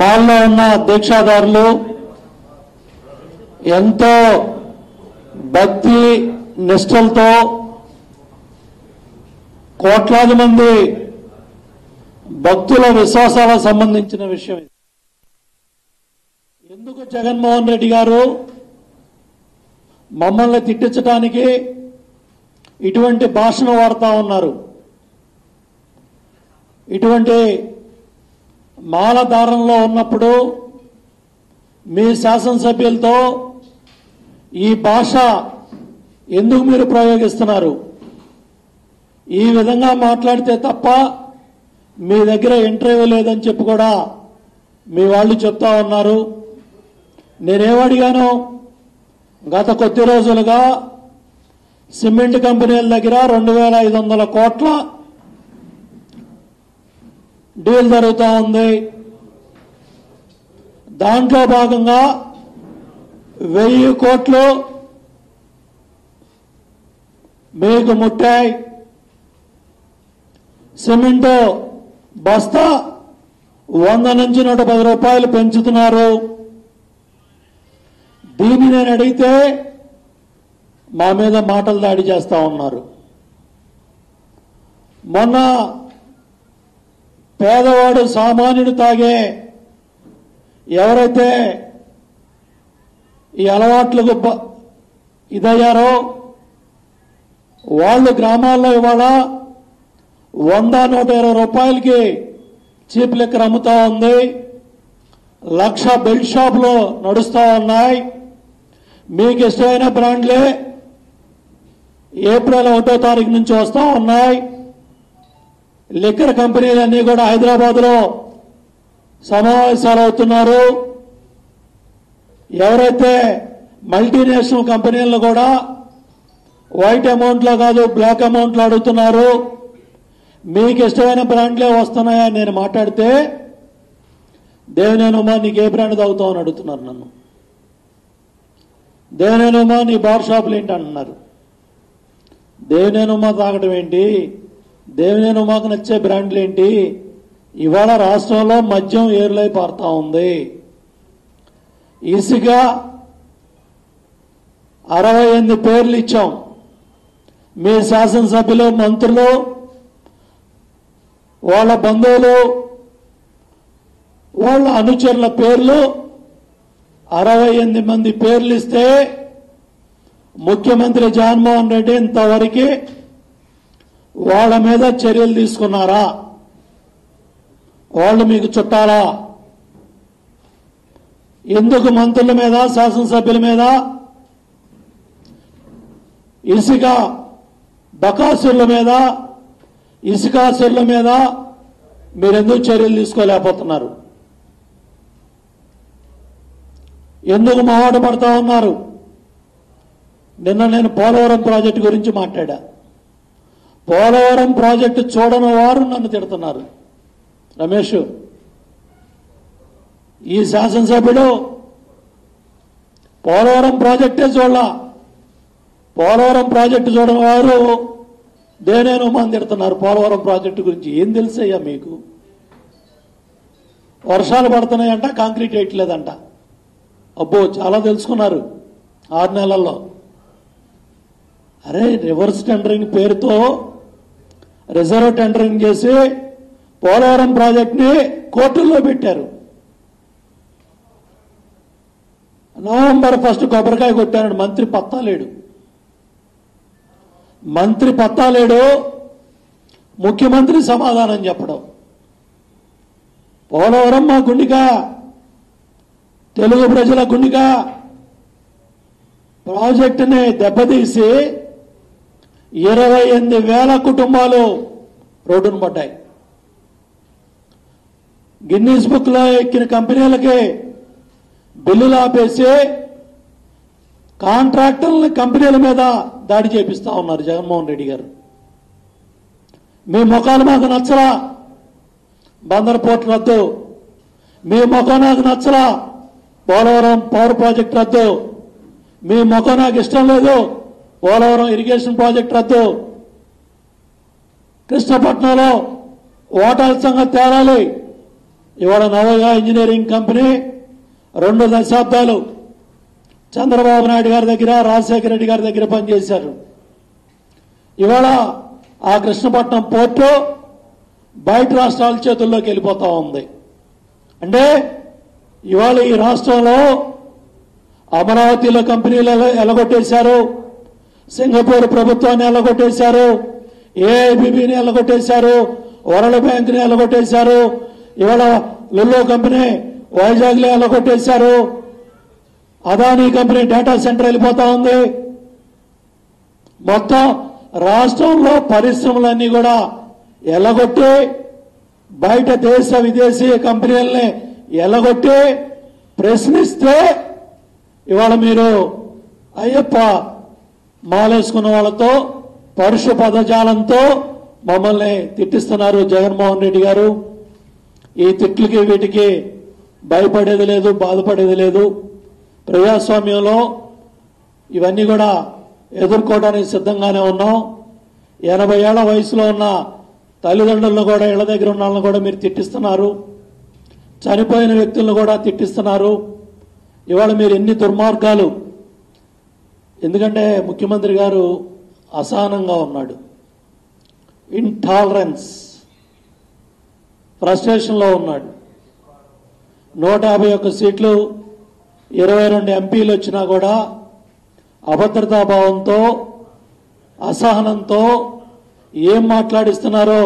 మాల్లో ఉన్న దీక్షాదారులు ఎంతో భక్తి నిష్టలతో కోట్లాది మంది భక్తుల విశ్వాసాలకు సంబంధించిన విషయం ఇది. ఎందుకు జగన్మోహన్ రెడ్డి గారు మమ్మల్ని తిట్టించడానికి ఇటువంటి భాషను వాడుతూ ఉన్నారు? ఇటువంటి మాలధారంలో ఉన్నప్పుడు మీ శాసనసభ్యులతో ఈ భాష ఎందుకు మీరు ప్రయోగిస్తున్నారు? ఈ విధంగా మాట్లాడితే తప్ప మీ దగ్గర ఇంటర్వ్యూ లేదని చెప్పి కూడా మీ వాళ్ళు చెప్తా ఉన్నారు. నేనేమడిగాను గత కొద్ది రోజులుగా సిమెంట్ కంపెనీల దగ్గర రెండు వేల ఐదు వందల కోట్ల డీల్ జరుగుతూ ఉంది. దాంట్లో భాగంగా వెయ్యి కోట్లు మీకు ముట్టాయి. సిమెంట్ బస్తా వంద నుంచి నూట పది రూపాయలు పెంచుతున్నారు. దీన్ని నేను అడిగితే మా మీద మాటలు దాడి చేస్తా ఉన్నారు. మొన్న పేదవాడు సామాన్యుడు తాగే ఎవరైతే ఈ అలవాట్లకు ఇదయ్యారో వాళ్ళు గ్రామాల్లో ఇవాళ వంద నూట ఇరవై రూపాయలకి చీప్ లిక్కర్ అమ్ముతా ఉంది. లక్ష బెల్ట్ షాపులు నడుస్తూ ఉన్నాయి. మీకు ఇష్టమైన బ్రాండ్లే ఏప్రిల్ ఒకటో తారీఖు నుంచి వస్తూ ఉన్నాయి. లిక్కర్ కంపెనీలన్నీ కూడా హైదరాబాద్లో సమావేశాలు అవుతున్నారు ఎవరైతే మల్టీనేషనల్ కంపెనీలను కూడా వైట్ అమౌంట్లో కాదు బ్లాక్ అమౌంట్లో అడుగుతున్నారు మీకు ఇష్టమైన బ్రాండ్లే వస్తున్నాయని నేను మాట్లాడితే దేవినేనుమా నీకు ఏ బ్రాండ్ తాగుతావు అని అడుగుతున్నారు నన్ను. దేవినేనుమా నీ బార్ షాపులు ఏంటి అంటున్నారు. దేవినేనుమా తాగడం ఏంటి? దేవినేనుమాకు నచ్చే బ్రాండ్లు ఏంటి? ఇవాళ రాష్ట్రంలో మద్యం ఏరులై పారుతా ఉంది. ఇసుక అరవై ఎనిమిది పేర్లు ఇచ్చాం. మీ శాసనసభ్యులు మంత్రులు వాళ్ళ బంధువులు వాళ్ళ అనుచరుల పేర్లు అరవై ఎనిమిది మంది పేర్లు ఇస్తే ముఖ్యమంత్రి జగన్మోహన్ రెడ్డి ఇంతవరకు వాళ్ళ మీద చర్యలు తీసుకున్నారా? వాళ్ళు మీకు చుట్టారా ఎందుకు మంత్రుల మీద శాసనసభ్యుల మీద? ఇసుక బకాసుల మీద ఇసుకాసుల మీద మీరెందుకు చర్యలు తీసుకోలేకపోతున్నారు? ఎందుకు మావాట పడతా ఉన్నారు? నిన్న నేను పోలవరం ప్రాజెక్టు గురించి మాట్లాడా. పోలవరం ప్రాజెక్టు చూడని వారు నన్ను తిడుతున్నారు. రమేష్ ఈ శాసనసభ్యుడు పోలవరం ప్రాజెక్టే చూడాల. పోలవరం ప్రాజెక్టు చూడని వారు దేనేను మంది తిడుతున్నారు పోలవరం ప్రాజెక్టు గురించి. ఏం తెలుసయ్యా మీకు? వర్షాలు పడుతున్నాయంట కాంక్రీట్ వేయట్లేదంట. అబ్బో చాలా తెలుసుకున్నారు ఆరు నెలల్లో. అరే రివర్స్ టెండరింగ్ పేరుతో రిజర్వ్ టెండరింగ్ చేసి పోలవరం ప్రాజెక్ట్ని కోర్టుల్లో పెట్టారు. నవంబర్ ఫస్ట్ కొబ్బరికాయ కొట్టాడు మంత్రి పత్తా లేడు. మంత్రి పత్తా లేడు ముఖ్యమంత్రి సమాధానం చెప్పడం. పోలవరం మా గుండిక తెలుగు ప్రజల గుండిక ప్రాజెక్టుని దెబ్బతీసి ఇరవై ఎనిమిది వేల కుటుంబాలు రోడ్డును పడ్డాయి గిన్నీస్ బుక్లో ఎక్కిన కంపెనీలకి బిల్లులు ఆపేసి కాంట్రాక్టర్లని కంపెనీల మీద దాడి చేపిస్తా ఉన్నారు జగన్మోహన్ రెడ్డి గారు. మీ ముఖాలు మాకు నచ్చలా? బందర్ పోర్ట్ రద్దు. మీ ముఖం నాకు నచ్చలా? పోలవరం పవర్ ప్రాజెక్ట్ రద్దు. మీ ముఖం నాకు ఇష్టం లేదు. పోలవరం ఇరిగేషన్ ప్రాజెక్ట్ రద్దు. కృష్ణపట్నంలో ఓటాల సంగతి తేరాలి ఇవాళ నవగా ఇంజనీరింగ్ కంపెనీ రెండు దశాబ్దాలు చంద్రబాబు నాయుడు గారి దగ్గర రాజశేఖర రెడ్డి గారి దగ్గర పనిచేశారు. ఇవాళ ఆ కృష్ణపట్నం పోర్టు బయట రాష్ట్రాల చేతుల్లోకి వెళ్ళిపోతా ఉంది. అంటే ఇవాళ ఈ రాష్ట్రంలో అమరావతిలో కంపెనీలు ఎలగొట్టేశారు. సింగపూర్ ప్రభుత్వాన్ని ఎల్లగొట్టేశారు ఏఐబిబిని ఎల్లగొట్టేశారు వరల్డ్ బ్యాంక్ని ఎల్లగొట్టేశారు ఇవాళ లుల్లో కంపెనీ వైజాగ్లో ఎల్లగొట్టేశారు. అదానీ కంపెనీ డేటా సెంటర్ వెళ్ళిపోతా ఉంది. మొత్తం రాష్ట్రంలో పరిశ్రమలన్నీ కూడా ఎలగొట్టి బయట దేశ విదేశీ కంపెనీలని ఎలగొట్టి ప్రశ్నిస్తే ఇవాళ మీరు అయ్యప్ప మాలేసుకున్న వాళ్ళతో పరుష పదజాలంతో మమ్మల్ని తిట్టిస్తున్నారు జగన్మోహన్ రెడ్డి గారు. ఈ తిట్లకి వీటికి భయపడేది లేదు బాధపడేది లేదు. ప్రజాస్వామ్యంలో ఇవన్నీ కూడా ఎదుర్కోవడానికి సిద్ధంగానే ఉన్నాం. ఎనభై ఏళ్ళ వయసులో ఉన్న తల్లిదండ్రులను కూడా ఇళ్ళ దగ్గర ఉన్న వాళ్ళని కూడా మీరు తిట్టిస్తున్నారు. చనిపోయిన వ్యక్తులను కూడా తిట్టిస్తున్నారు. ఇవాళ మీరు ఎన్ని దుర్మార్గాలు ఎందుకంటే ముఖ్యమంత్రి గారు అసహనంగా ఉన్నాడు. ఇంటాలరెన్స్ ఫ్రస్ట్రేషన్లో ఉన్నాడు. నూట యాభై ఒక్క సీట్లు ఇరవై రెండు ఎంపీలు వచ్చినా కూడా అభద్రతాభావంతో అసహనంతో ఏం మాట్లాడిస్తున్నారో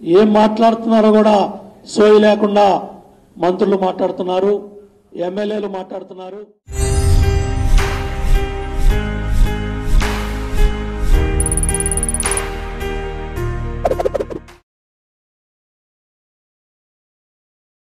ఏం మాట్లాడుతున్నారో కూడా సోయి లేకుండా మంత్రులు మాట్లాడుతున్నారు ఎమ్మెల్యేలు మాట్లాడుతున్నారు.